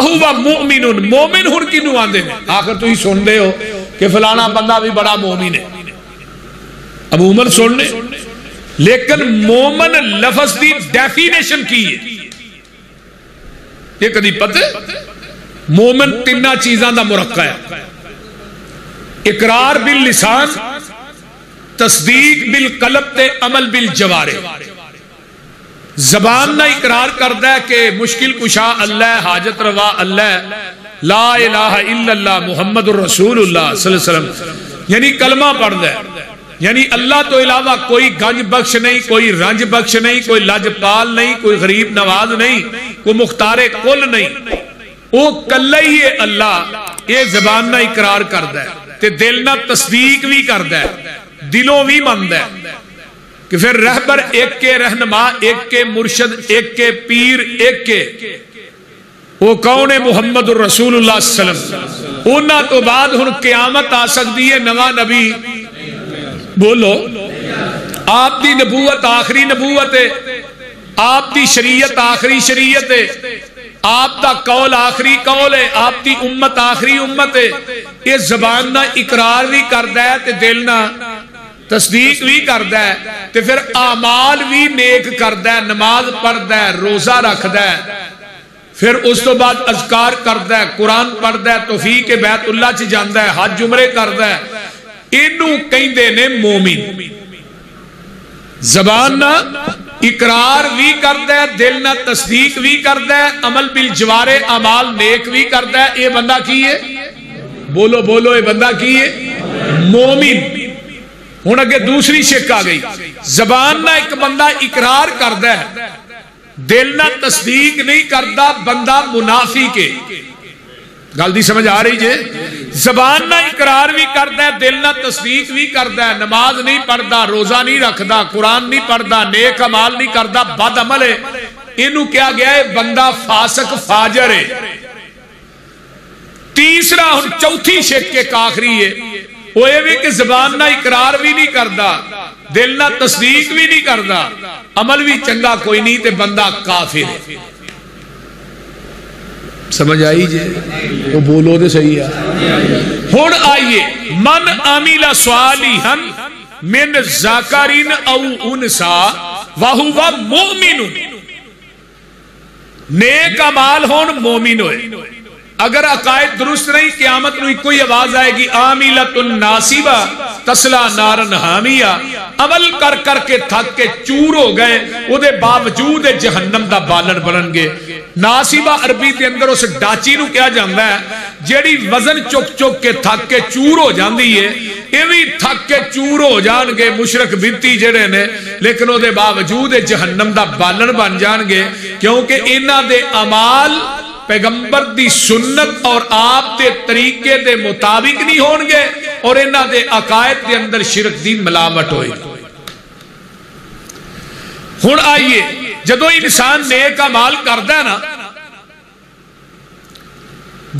وَهُوَ مُؤْمِنٌ مومن ہن کی نو آندے ہیں آخر تو ہی سن دے ہو کہ فلانا بندہ بھی بڑا مومن ہے۔ اب عمر سن لے لیکن مومن لفظ دی ڈیفینیشن کی ہے؟ یہ کدی پتہ مومن تینہ چیزاں دا مرقع ہے۔ اقرار باللسان، تصدیق بالقلب تے عمل بالجوارے۔ زبان نہ اقرار کرتا ہے کہ مشکل کشا اللہ، حاجت روا اللہ، لا الہ الا اللہ، محمد الرسول اللہ صلی اللہ علیہ وسلم۔ یعنی کلمہ پڑھتا ہے یعنی اللہ تو علاوہ کوئی گنج بخش نہیں، کوئی رنج بخش نہیں، کوئی لج پال نہیں، کوئی غریب نواز نہیں، کوئی مختار کل نہیں۔ وہ کلہ ہی ہے اللہ۔ یہ زبان نہ اقرار کرتا ہے تے دل نہ تصدیق بھی کرتا ہے دلوں بھی مند ہے کہ پھر رہبر ایک کے رہنما، ایک کے مرشد، ایک کے پیر، ایک کے۔ وہ کون ہے؟ محمد الرسول اللہ صلی اللہ علیہ وسلم۔ انہاں تو بعد ہن قیامت آ سکتی ہے، نواں نبی۔ بولو۔ آپ دی نبوت آخری نبوت ہے۔ آپ دی شریعت آخری شریعت ہے۔ آپ دا قول آخری قول ہے۔ آپ دی امت آخری امت ہے۔ یہ زبان نہ اقرار بھی کردا ہے تے دل نہ تصدیق بھی کردا ہے تے پھر اعمال بھی نیک کردا ہے، نماز پڑھدا ہے، روزہ رکھدا ہے۔ پھر اس تو بعد اذکار کردا ہے، قرآن پڑھدا ہے، توفیق بیت اللہ چ جاندا ہے، حج عمرے کردا ہے۔ اینو کہندے نے مومن۔ زبان نہ اقرار بھی کردا ہے، دل نہ تصدیق بھی کردا ہے، عمل بالجوارے اعمال نیک بھی کردا ہے۔ اے بندہ کی ہے؟ بولو بولو، اے بندہ کی ہے؟ مومن۔ ہوں اگے دوسری شک آ گئی۔ زبان نہ ایک بندہ اقرار کردا ہے، دل نہ تصدیق نہیں کردا بندہ منافی کے۔ گل دی سمجھ آ رہی جے زبان نہ اقرار بھی کردا ہے، دل نہ تصدیق بھی کردا ہے، نماز نہیں پڑھدا، روزہ نہیں رکھدا، قرآن نہیں پڑھدا، نیک عمال نہیں کردا، بد عمل ہے۔ اینو کیا گیا ہے؟ بندہ فاسق فاجر ہے۔ تیسرا، ہن چوتھی شک کے آخری ہے۔ وہ یہ بھی کہ زبان نہ اقرار بھی نہیں کردا، دل نہ تصدیق بھی نہیں کردا، عمل بھی چنگا کوئی نہیں تے بندہ کافر ہے۔ سمجھ آئی جی؟ جے تو بولو دے صحیح ہے۔ ہن آئیے، من عامل صالحا من ذکرین او انسا وہو مؤمن نیک اعمال ہون مومن ہوئے۔ اگر عقائد درست نہیں، قیامت نو کوئی آواز آئے گی عاملت الناسبہ تسلا نارن حامیہ۔ عمل کر کر کے تھک کے چور ہو گئے، وہ دے باوجود جہنم دا بالن بنن گے۔ ناسبہ عربی دے اندر اس ڈاچی نو کیا جاندا ہے، جیڑی وزن چک چک کے تھک کے چور ہو جاندی ہے ایویں تھک کے چور ہو جان گے مشرک بنتی جڑے نے، لیکن وہ دے باوجود جہنم دا بالن بن جان گے۔ کیونکہ انہاں دے اعمال پیغمبر دی سنت اور آپ دے طریقے دے مطابق نہیں ہون گے اور انہ دے عقائد دے اندر شرک دی ملاوٹ ہوئی۔ ہن آئیے جدو انسان نیک عمال کردا ہے نا،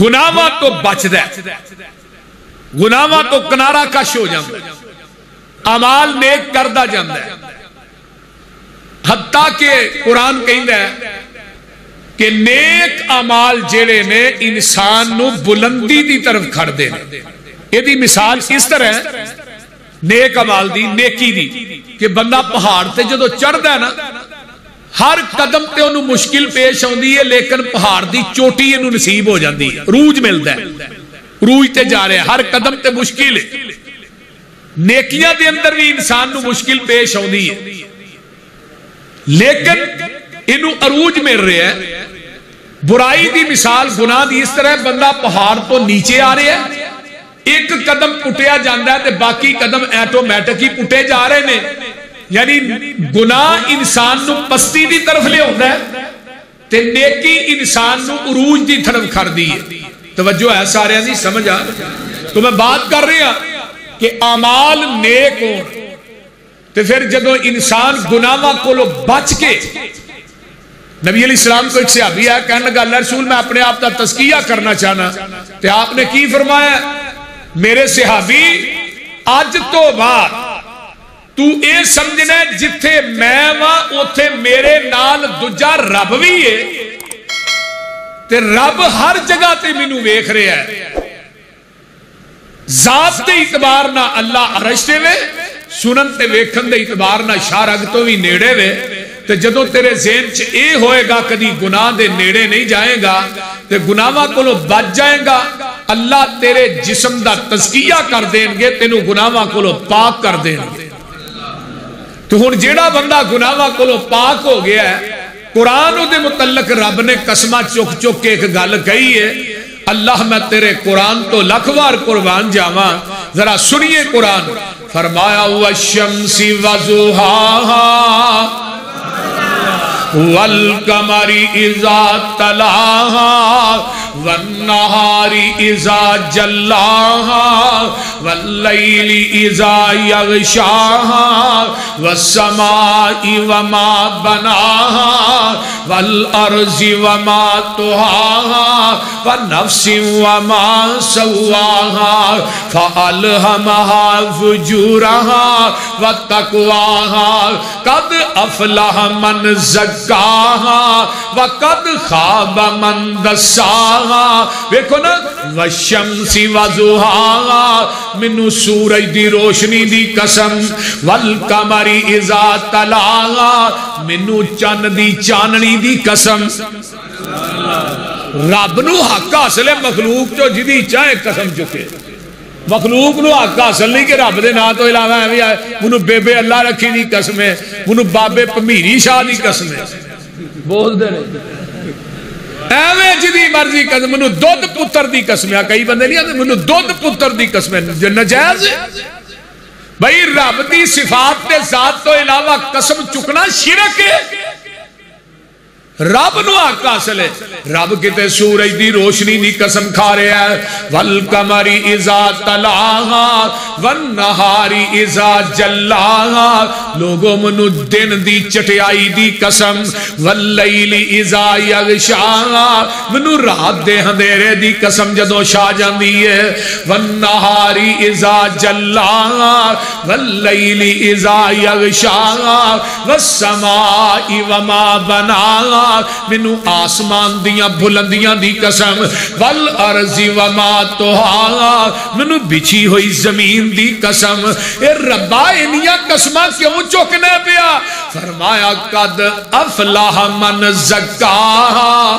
گناہاں تو بچدا ہے۔ گناہاں تو کنارہ کش ہو جاندا ہے۔ عمال نیک کردا جاندا ہے۔ حتیٰ کہ قرآن کہندا ہے کہ نیک امال جڑے نے انسان نو بلندی دی طرف کھڑ دے یہ دی مثال اس طرح ہے۔ نیک امال دی، نیکی دی۔ کہ بندہ پہاڑ تے جدو چڑھ ہے نا، ہر قدم تے انہوں مشکل پیش ہوندی ہے، لیکن پہاڑ دی چوٹی انہوں نصیب ہو جاندی ہے۔ روج ملتا ہے۔ روج تے جا رہے ہیں، ہر قدم تے مشکل ہے۔ نیکیاں دے اندر بھی انسان نو مشکل پیش ہوندی ہے۔ لیکن انہوں عروج مل رہے ہیں۔ برائی دی مثال گناہ دی اس طرح بندہ پہاڑ تو نیچے آ رہے ہیں، ایک قدم پٹیا جاندہ ہے تے باقی قدم ایٹومیٹک ہی پٹے جا رہے ہیں۔ یعنی گناہ انسان نو پستی دی طرف لے ہوتا ہے تے نیکی انسان نو عروج دی طرف کھر دی ہے۔ توجہ ہے سارے نہیں سمجھ آ؟ تو میں بات کر رہی ہوں کہ اعمال نیک ہوں تے پھر جدو انسان گناہاں کو لو بچ کے نبی علیہ السلام کو ایک صحابی ہے کہنے لگا، اللہ رسول، میں اپنے آپ کا تذکیہ کرنا چاہنا۔ تو آپ نے کی فرمایا؟ میرے صحابی، آج تو بعد تو اے سمجھنا جتھے میں وہاں اوتھے میرے نال دجا رب بھی ہے۔ تے رب ہر جگہ تے مینوں ویکھ رہا ہے۔ ذات تے اعتبار نہ اللہ عرش تے وے، سنن تے ویکھن دے اعتبار نہ شارگ تو بھی نیڑے وے۔ تے جدو تیرے ذہن چ اے ہوئے گا کدی گناہ دے نیڑے نہیں جائے گا، تے گناہاں کولو بچ جائے گا، اللہ تیرے جسم دا تزکیہ کر دیں گے، تینوں گناہاں کولو پاک کر دیں گے۔ تو ہن جیڑا بندہ گناہاں کولو پاک ہو گیا ہے، قرآن دے متعلق رب نے قسمہ چک چک کے ایک گل کہی ہے، اللہ میں تیرے قرآن تو لکھوار قربان جاواں، ذرا سنیے قرآن۔ فرمایا، والشمس وضحاها والقمر اذا تلاها والنهار اذا جلاها، والليل اذا يغشاها، والسماء وما بناها والارض وما طحاها والنفس وما سواها فالهمها فجورها وتقواها، قد افلح من زکاها وقد خاب من دساها ویکھو نا وشمسی وزوہا منو سورج دی روشنی دی قسم والکمری ازا تلاغا، منو چن دی چاننی دی قسم۔ رب نو حق حاصل ہے، مخلوق جو جدی چاہے قسم چکے۔ مخلوق نو حق حاصل نہیں کہ رب دے نا تو علاوہ ہے، منو بے بے اللہ رکھی دی قسم ہے، منو بابے پمیری شاہ دی قسم ہے۔ بول دے رہے۔ ایویں جدی مرضی قسم منو دودھ پتر دی قسم کئی بندے نہیں آتے منو دودھ پتر دی قسم جو نجائز ہے۔ بھئی رب دی صفات تے ذات تو علاوہ قسم چکنا شرک ہے۔ رب نو حق حاصل ہے رب کتے سورج دی روشنی دی قسم کھا رہا ہے۔ والقمری اذا تلاها والنہاری اذا جلاها لوگوں منو دن دی چٹیائی دی قسم۔ واللیل اذا یغشاها منو رات دے ہندیرے دی قسم جدو شاہ جاندی ہے۔ والنہاری اذا جلاها واللیل اذا یغشاها والسماء وما بناها منو آسمان دیاں بلندیاں دی قسم والارضی وما توہا منو بچھی ہوئی زمین دی قسم۔ اے ربا انیاں قسمہ کیوں چکنے پیا؟ فرمایا، قد افلاح من زکاہا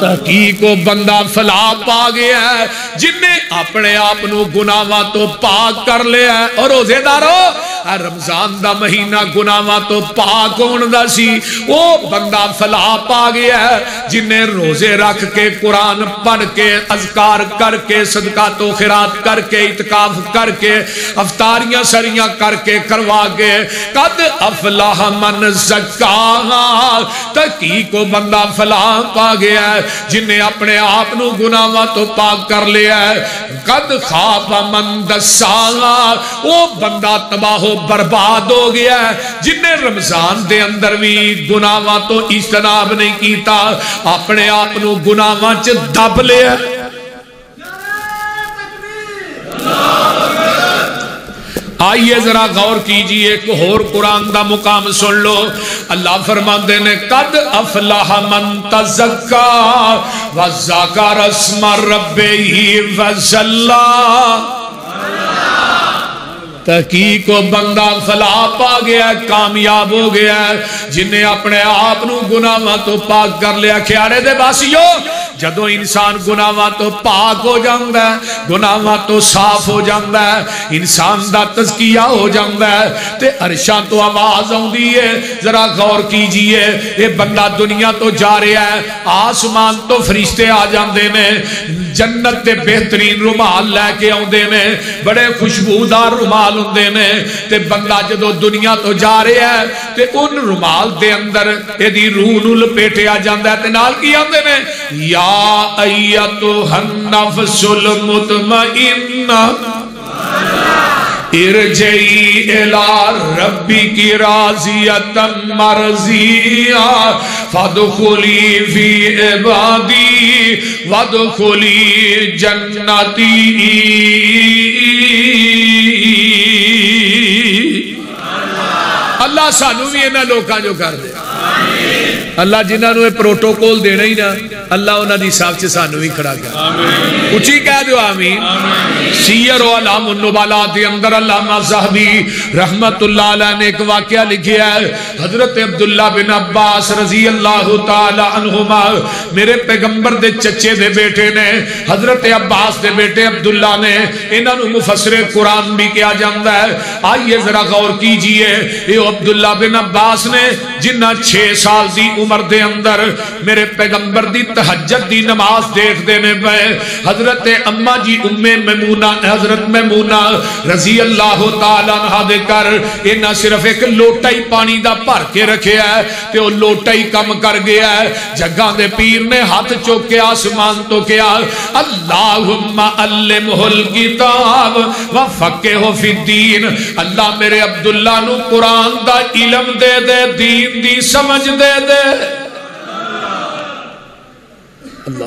تحقیق و بندہ فلا پا گیا ہے جن نے اپنے آپ نو تو پاک کر لیا ہے۔ اور روزے دارو رمضان دا مہینہ گناہاں تو پاک ہون دا سی۔ وہ بندہ فلا پا گیا ہے جن نے روزے رکھ کے قرآن پڑھ کے، اذکار کر کے، صدقہ تو خیرات کر کے اتقاف کر کے، افطاریاں سریاں کر کے کروا کے۔ قد افلاح من زکاہا۔ تحقیق و بندہ فلا پا گیا ہے جن نے اپنے آپ نو گناہاں تو پاک کر لیا ہے۔ قد خواب من دسالا وہ بندہ تباہ و برباد ہو گیا ہے۔ جن نے رمضان دے اندر بھی گناہاں تو اجتناب نہیں کیتا، اپنے آپ نو گناہاں چ دب لیا۔ ہے آئیے ذرا غور کیجیے، ایک اور قرآن دا مقام سن لو۔ اللہ فرماندے نے، قد افلاح من تزکا وزاکر اسم ربی وزلا۔ تحقیق و بندہ فلا پا گیا ہے، کامیاب ہو گیا ہے۔ جنہیں اپنے آپ نو گناہاں تو پاک کر لیا کھیارے دے باسیو جدو انسان گناہاں تو پاک ہو جاندہ ہے، گناہاں تو صاف ہو جاندہ ہے، انسان دا تذکیہ ہو جاندہ ہے، تے عرشان تو آواز ہوں دیئے ذرا غور کیجیے یہ بندہ دنیا تو جا رہا ہے، آسمان تو فرشتے آ جاندے میں جنت تے بہترین رمال لے کے آن دے میں بڑے خوشبودار رمال ہوں دے میں تے بندہ جدو دنیا تو جا رہا ہے تے ان رمال دے اندر یہ دی روح نل پیٹے آ جاندہ ہے تے نال کی آن دے میں یا ایتها النفس المطمئنہ ارجعی الى ربی کی راضیتا مرضیہ فادخلی فی عبادی وادخلی جنتی سانو بھی انہوں لوکاں جو کر دے اللہ جنہوں نے پروٹوکول دینا ہی نہ اللہ انہوں دی صاحب سے سانو ہی کھڑا گیا اچھی کہہ دو آمین۔ سیر و علام النبالات اندر علامہ صاحبی رحمت اللہ علیہ نے ایک واقعہ لکھیا ہے۔ حضرت عبداللہ بن عباس رضی اللہ تعالی عنہما میرے پیغمبر دے چچے دے بیٹے نے حضرت عباس دے بیٹے عبداللہ نے انہوں مفسر قرآن بھی کیا جاندہ ہے۔ آئیے ذرا غور کیجیے۔ یہ عبداللہ بن عباس نے جنہ چھے سال دی عمر دے اندر میرے پیغمبر دی تحجد دی نماز دیکھ دینے پہ حضرت اما جی ام میمونہ، حضرت میمونہ رضی اللہ تعالیٰ عنہ دے کر انہا صرف ایک لوٹا ہی پانی دا پھر کے رکھے ہے تے وہ لوٹا ہی کم کر گیا ہے۔ جگہ دے پیر نے ہاتھ چوکے، آسمان تو کیا اللہم علمہ الکتاب وفقہ فی الدین۔ اللہ میرے عبداللہ نو قرآن دا علم دے دے دین۔ دی سمجھ دے دے۔ اللہ۔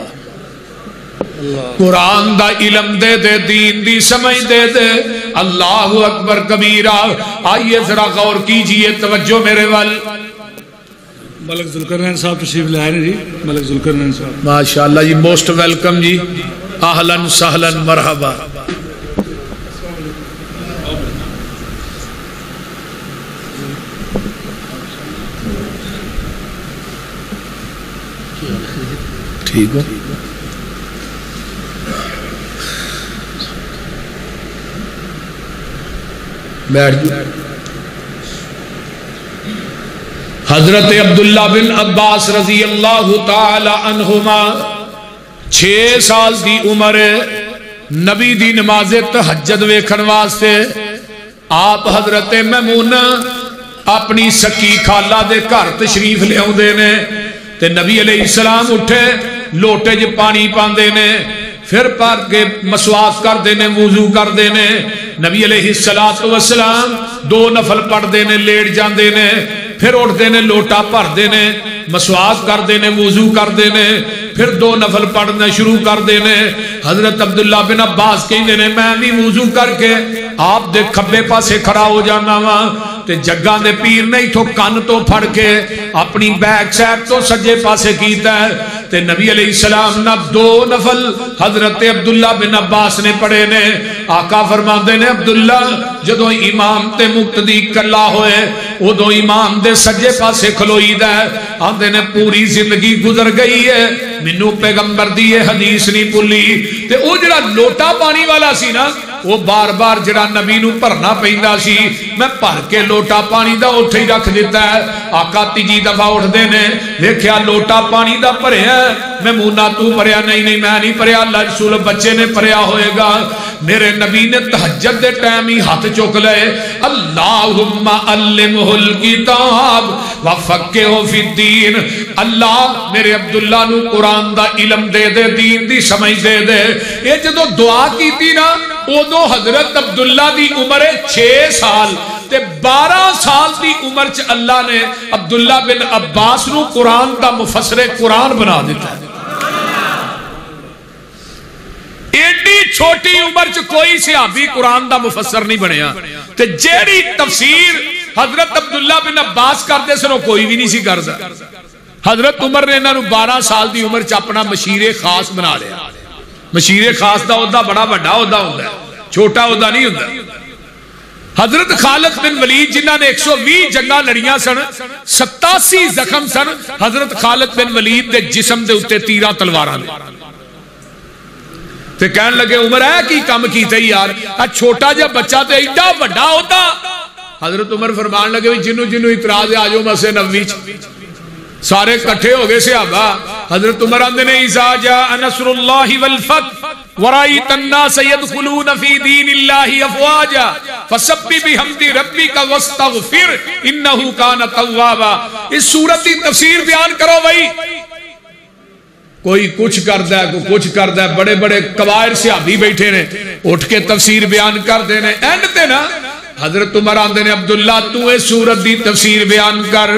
قرآن دا علم دے دے دین دی سمجھ دے دے۔ اللہ اکبر کبیرہ آئیے ذرا غور کیجیے توجہ میرے وال۔ ملک ذلکرنین صاحب تشریف لے آئے جی۔ ملک ذلکرنین صاحب۔ ماشاءاللہ جی موسٹ ویلکم جی۔ اہلن سہلن مرحبا۔ ٹھیک ہو بیٹھ جو حضرت عبداللہ بن عباس رضی اللہ تعالی عنہما چھ سال دی عمر نبی دی نماز تحجد ویکھن واسطے آپ حضرت میمون اپنی سکی خالہ دے گھر تشریف لے آؤندے نے تے نبی علیہ السلام اٹھے لوٹے جو پانی پاندے نے پھر پار کے مسواس کر دینے وضو کر دینے نبی علیہ السلام دو نفل پڑھ دینے لیٹ جان دینے پھر اٹھ دینے لوٹا پڑھ دینے مسواس کر دینے وضو کر دینے پھر دو نفل پڑھنا شروع کر دینے حضرت عبداللہ بن عباس کہیں دینے میں بھی وضو کر کے آپ دے کھبے پاسے کھڑا ہو جانا وہاں تے جگہ دے پیر نہیں تو کن تو پھڑ کے اپنی بیک سیپ تو سجے پاسے کیتا ہے تے نبی علیہ السلام نہ دو نفل حضرت عبداللہ بن عباس نے پڑھے نے۔ آقا فرما دے نے، عبداللہ جدو امام تے مقتدی کلا ہوئے او دو امام دے سجے پاسے کھلوئی دا ہے آندے نے، پوری زندگی گزر گئی ہے منو پیغمبر دیئے حدیث نہیں پولی تے او جڑا لوٹا پانی والا سی نا وہ بار بار جڑا نبی نو پرنا پہندا سی، میں پر کے لوٹا پانی دا اٹھ ہی رکھ دیتا ہے۔ آقا تیجی دفعہ اٹھ دے نے دیکھیا لوٹا پانی دا پریا ہے۔ میں مونا تو پریا نہیں نہیں، میں نہیں پریا اللہ رسول بچے نے پریا ہوئے گا۔ میرے نبی نے تحجد دے ٹائم ہی ہاتھ چوک لے۔ اللہم علمہ الکتاب وفقہ فی الدین۔ اللہ میرے عبداللہ نو قرآن دا علم دے دے، دین دی سمجھ دے دے۔ یہ جدو دعا کی تھی نا ادو حضرت عبداللہ دی عمر چھ سال تے بارہ سال دی عمر چ اللہ نے عبداللہ بن عباس نو قرآن دا مفسر قرآن بنا دیتا ہے۔ ایڈی چھوٹی عمر چ کوئی صحابی قرآن دا مفسر نہیں بنیا۔ تے جیڑی تفسیر حضرت عبداللہ بن عباس کرتے سنو کوئی بھی نہیں سی کردا حضرت عمر نے انہوں بارہ سال دی عمر چ اپنا مشیر خاص بنا لیا۔ مشیر خاص دا عہدہ بڑا بڑا عہدہ ہوتا ہے، چھوٹا عہدہ نہیں ہوتا حضرت خالد بن ولید جنہ نے ایک سو وی جنگا لڑیاں سن، ستاسی زخم سن، حضرت خالد بن ولید دے جسم دے اتے تیرہ تلوارا نے تے کہن لگے، عمر ہے کی کم کیتے ہی یار؟ چھوٹا جا بچہ تے ایڈا بڑا ہوتا حضرت عمر فرمان لگے جنو جنو اتراز آجو مسے نوی سارے کٹھے ہو گئے صحابہ۔ حضرت عمر آندے نے، اذا جاء نصر اللہ والفتح ورائیت الناس يدخلون فی دین اللہ افواجا فسبی بحمد ربک واستغفر انہو کان توابا۔ اس صورت کی تفسیر بیان کرو بھائی۔ کوئی کچھ کردا ہے کوئی کچھ کردا ہے بڑے بڑے قوائر صحابی بیٹھے نے، اٹھ کے تفسیر بیان کر دینے اینڈ تے نا حضرت عمر آندے نے عبداللہ تو اے سورت دی تفسیر بیان کر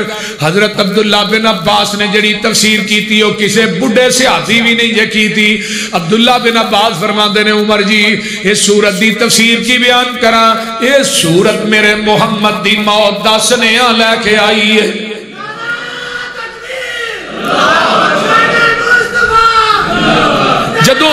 حضرت عبداللہ بن عباس نے جڑی تفسیر کی تھی اور کسے بڑے سے آتی بھی نہیں یہ کی تھی عبداللہ بن عباس فرماندے نے عمر جی اے سورت دی تفسیر کی بیان کرا اے سورت میرے محمد دی موت دا سنیاں لے کے آئی ہے جدو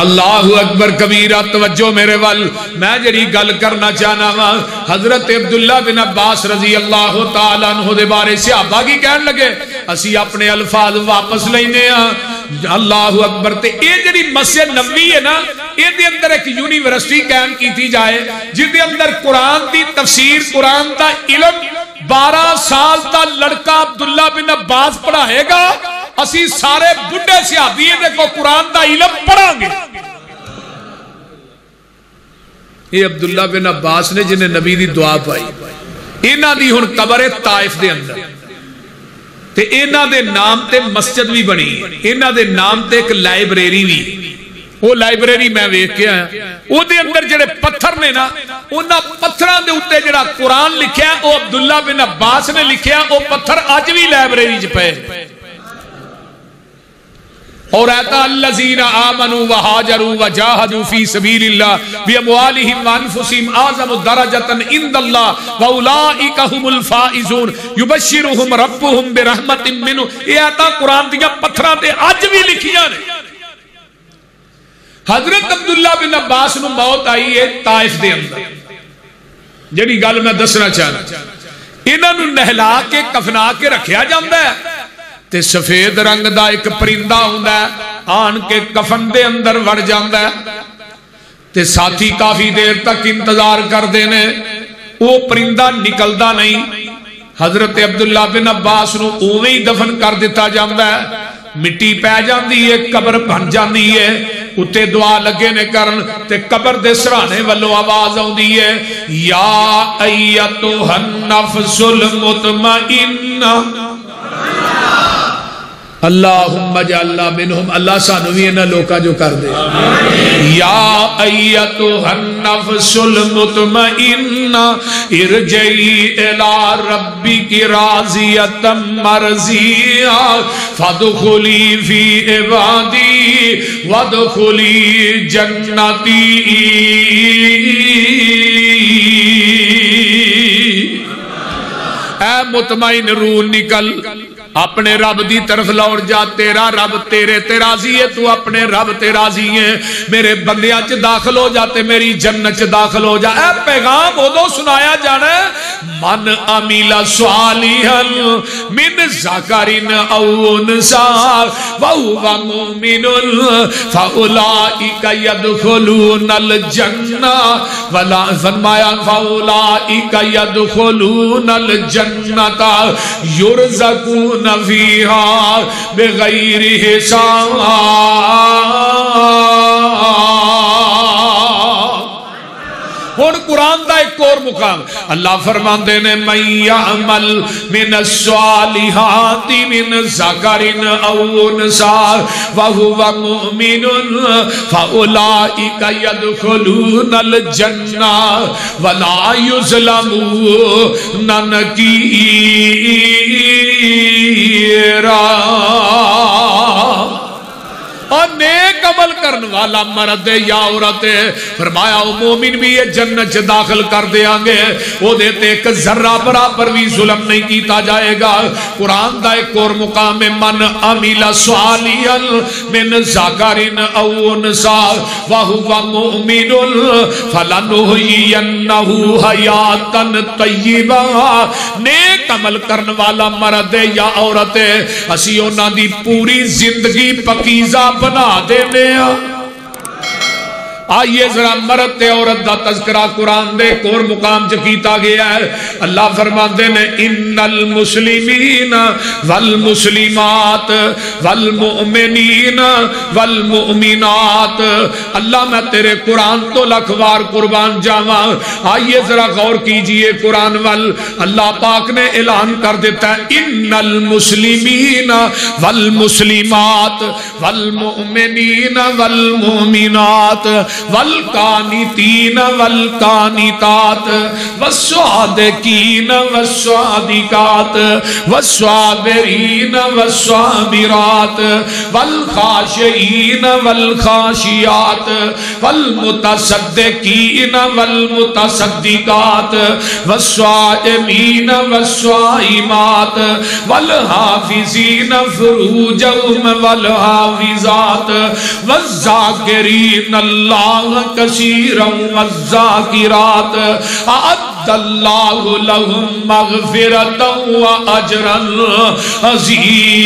اللہ اکبر کبیرہ، توجہ میرے وال میں جڑی گل کرنا چاہنا وا حضرت عبداللہ بن عباس رضی اللہ تعالیٰ عنہ دے بارے صحابہ کی کہن لگے، اسی اپنے الفاظ واپس لینے ہاں اللہ اکبر، تے اے جڑی مسجد نبوی ہے نا، اے دے اندر ایک یونیورسٹی قائم کیتی جائے، جس دے اندر قرآن دی تفسیر، قرآن دا علم بارہ سال دا لڑکا عبداللہ بن عباس پڑھائے گا، اسی سارے بڑھے صحابی کو قرآن دا علم پڑھا گے۔ یہ عبداللہ بن عباس نے جنہیں نبی دی دعا پائی۔ اینا دی ہن قبر طائف دے اندر۔ تے اینا دے نام تے مسجد بھی بنی۔ اینا دے نام تے ایک لائبریری بھی۔ وہ لائبریری میں ویک کے آیا۔ وہ دے اندر جڑے پتھر نے نا انہا پتھران دے اتے جڑا قرآن لکھیا ہے وہ عبداللہ بن عباس نے لکھیا، وہ پتھر آج بھی لائبریری جپے اور ایتا اللذین آمنوا وحاجروا وجاہدوا فی سبیل اللہ بیموالہم وانفسیم آزم درجتا اند اللہ واولائک هم الفائزون یبشرہم ربہم برحمت منو یہ ایتا قرآن دیا پتھران دے آج بھی لکھیا نے۔ حضرت عبداللہ بن عباس نو موت آئی ہے طائف دے اندر۔ جنہی گل میں دسنا چاہنا۔ انہوں نے نہلا کے کفنا کے رکھیا جاندہ ہے۔ تے سفید رنگ دا ایک پرندہ ہوندہ ہے، آن کے کفن دے اندر وڑ جاندہ ہے۔ تے ساتھی کافی دیر تک انتظار کر دینے وہ پرندہ نکلدا نہیں۔ حضرت عبداللہ بن عباس نو اوہی دفن کر دیتا جاندہ ہے۔ مٹی پہ جاندی ہے، قبر بن جاندی ہے۔ اتے دعا لگے نے کرن، تے قبر دے سرانے والو آواز آؤں دی ہے۔ یا ایتو النفس المطمئنہ۔ اللہم جعلنا منہم اللہ سانوی انہا لوکا جو کر دے۔ یا النفس المطمئنہ ارجعی الى ربی کی راضیتا مرضیہ فادخلی فی عبادی وادخلی جنتی۔ اے مطمئن روح نکل۔ اپنے رب دی طرف لوڑ جا، تیرا رب تیرے تے راضی ہے، تو اپنے رب تے راضی ہے۔ میرے بندیاں چ داخل ہو جاتے میری جنت چ داخل ہو جا۔ اے پیغام ادو سنایا جانا ہے من امیلا صالحا من ذکرین او انسا وهو مؤمن فاولئک يدخلون الجنہ۔ ولا فرمایا فاولئک يدخلون الجنہ يرزقون فيها بغير حساب۔ ہوں قرآن دا ایک اور مقام۔ اللہ فرمان دینے من یعمل من السوالحات من ذکرن او انسا وہو مؤمن فاولائک یدخلون الجنہ ولا یظلمون نکیرا۔ اور نیک عمل کرن والا مرد یا عورت فرمایا، او مومن بھی یہ جنت چ داخل کر دیا گے۔ او دیتے ایک ذرہ برابر بھی ظلم نہیں کیتا جائے گا۔ قرآن دا ایک اور مقام من عمیل صالحا من ذکرن او انسا وهو مؤمن فلنحيينه حیاتا طیبا نیک عمل کرن والا مرد یا عورت اسی انہاں دی پوری زندگی پکیزہ بنا دینے yeah. آئیے ذرا مرد تے عورت دا تذکرہ قرآن دے کور مقام چکیتا گیا ہے۔ اللہ فرمان دے نے، ان المسلمین والمسلمات والمؤمنین والمؤمنات اللہ میں تیرے قرآن تو لکھوار قربان جاواں۔ آئیے ذرا غور کیجیے قرآن وال۔ اللہ پاک نے اعلان کر دیتا ہے، ان المسلمین والمسلمات والمؤمنین والمؤمنات والقانتین والقانتات والصادقین والصادقات والصابرین والصابرات، والخاشعین والخاشیات، والمتصدقین والمتصدقات، والصائمین والصائمات، والحافظین فروجهم والحافظات، والذاکرین اللہ کثیرا والذاکرات اعد اللہ لهم مغفرتا و واجرا عظیما۔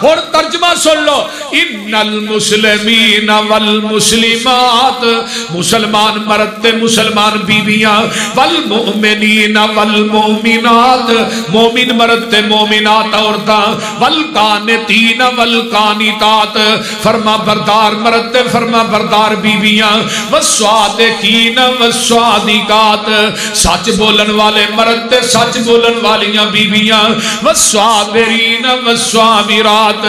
اور ترجمہ سن لو۔ ان المسلمین والمسلمات مسلمان مرد تے مسلمان بیویاں والمؤمنین والمؤمنات مومن مرد تے مومنات عورتاں والقانتین والقانتات فرما بردار مرد تے فرما بردار بیویاں والصادقین والصادقات سچ بولن والے مرد تے سچ بولن والیاں بیویاں والصابرین والصابرات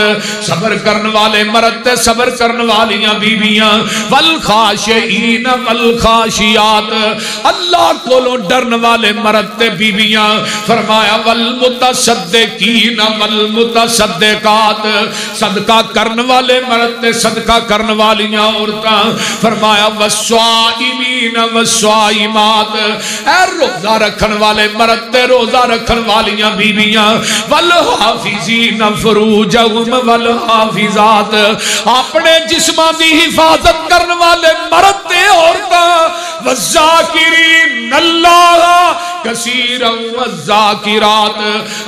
صبر کرن والے نے مرد تے صبر کرن والیاں بیویاں والخاشعین والخاشیات اللہ کولو ڈرن والے مرد تے بیویاں فرمایا والمتصدقین والمتصدقات صدقہ کرن والے مرد تے صدقہ کرن والیاں عورتاں، فرمایا والصائمین والصائمات۔ اے روزہ رکھن والے مرد تے روزہ رکھن والیاں بیویاں والحافظین فروجہم والحافظات۔ اپنے جسماں دی حفاظت کرن والے مرد تے عورتاں والذاکرین اللہ کثیرا والذاکرات۔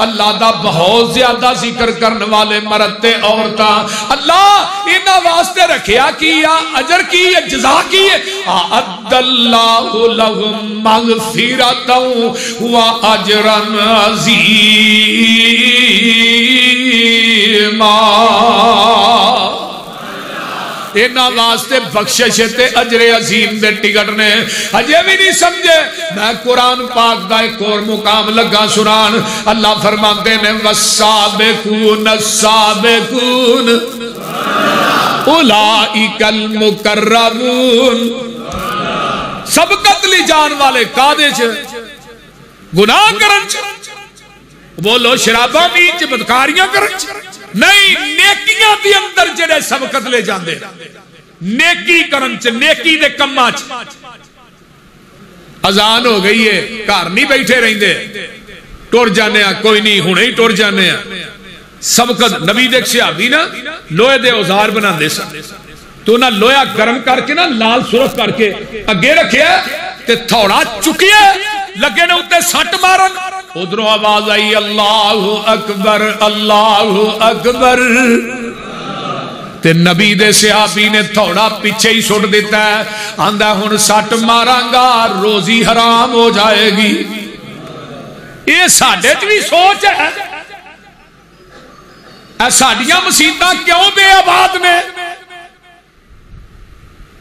اللہ دا بہت زیادہ ذکر کرن والے مرد تے عورتاں۔ اللہ انہاں واسطے رکھیا کیا اجر کی ہے، جزا کی ہے۔ اعد اللہ لهم مغفرتا و واجرا عظیما اینا واسطے بخشش تے اجر عظیم دے ٹکٹ نے۔ اجے بھی نہیں سمجھے۔ میں قرآن پاک دا ایک اور مقام لگا سنان اللہ فرماتے نے، والسابقون، السابقون۔ اولائک المقربون۔ سبقت لی جان والے قادے چ گناہ کرن چ بولو شرابہ بھی بدکاریاں کرن چ نہیں، نیکیاں دی اندر جڑے سبقت لے جاندے نیکی کرن چ، نیکی دے کما چ۔ اذان ہو گئی ہے، گھر نہیں بیٹھے رہندے۔ ٹر جانے ہاں کوئی نہیں ہنے ہی ٹر جانے ہاں۔ سبقت نبی دے صحابی نا، لوہے دے اوزار بناندے سن۔ تو نہ لویا گرم کر کے نا، لال سرخ کر کے اگے رکھیا تے تھوڑا چکیا لگے نے اتے سٹ مارن۔ ادھروں آواز آئی، اللہ اکبر اللہ اکبر۔ تے نبی دے صحابی نے تھوڑا پیچھے ہی سٹ دیتا ہے آندہ ہن سٹ ماراں گا، روزی حرام ہو جائے گی۔ یہ ساڈے چ بھی سوچ ہے۔ اے ساڈیاں مسیتاں کیوں بے آباد نے؟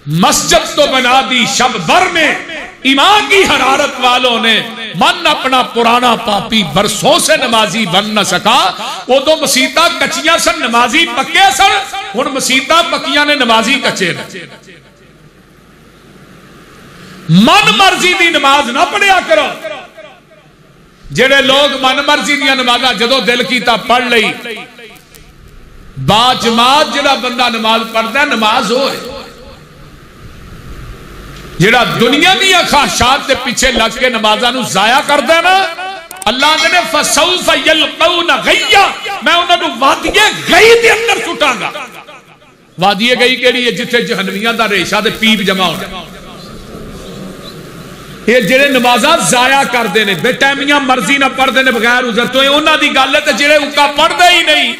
مسجد تو بنا دی شب بر میں۔ ایمان کی حرارت والوں نے من اپنا پرانا پاپی برسوں سے نمازی بن نہ سکا۔ وہ دو مسیطہ کچیاں سن، نمازی پکے سن۔ ان مسیطہ پکیاں نے نمازی کچے نے۔ من مرضی دی نماز نہ پڑھیا کرو۔ جڑے لوگ من مرضی دیا نمازہ جدو دل کیتا پڑھ لئی۔ با جماعت جڑا بندہ نماز پڑھتا ہے، نماز ہوئے۔ جڑا دنیا دیا خواہشات کے پیچھے لگ کے نمازاں نو ضائع کر دینا اللہ نے فسوف یلقون غیا میں انہاں نو وادیے گئی دے اندر سٹاں گا۔ وادیے گئی کیڑی ہے جتھے جہنمیاں دا ریشہ تے پیپ جمع ہونا یہ جڑے نمازاں ضائع کردے نے، بے ٹائمیاں مرضی نہ پڑھدے نے بغیر عذر تو انہاں دی گل ہے تے جڑے اونکا پڑھدے ہی نہیں۔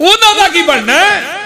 انہاں دا کی بننا ہے؟